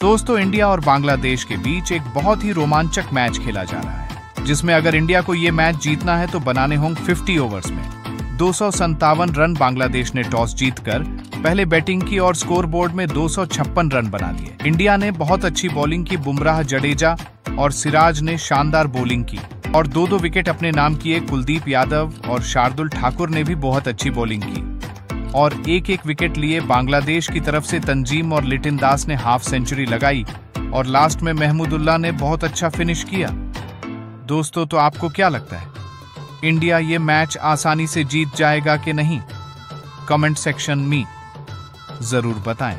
दोस्तों, इंडिया और बांग्लादेश के बीच एक बहुत ही रोमांचक मैच खेला जा रहा है, जिसमें अगर इंडिया को ये मैच जीतना है तो बनाने होंगे 50 ओवर्स में। दो रन बांग्लादेश ने टॉस जीतकर पहले बैटिंग की और स्कोर बोर्ड में दो सौ छप्पन रन बना लिए। इंडिया ने बहुत अच्छी बॉलिंग की, बुमराह जडेजा और सिराज ने शानदार बॉलिंग की और दो दो विकेट अपने नाम किए कुलदीप यादव और शार्दुल ठाकुर ने भी बहुत अच्छी बॉलिंग की। और एक एक विकेट लिए बांग्लादेश की तरफ़ से तंजीम और लिटिन दास ने हाफ़ सेंचुरी लगाई और लास्ट में महमूदुल्ला ने बहुत अच्छा फिनिश किया। दोस्तों तो आपको क्या लगता है? इंडिया ये मैच आसानी से जीत जाएगा कि नहीं? कमेंट सेक्शन में ज़रूर बताएँ।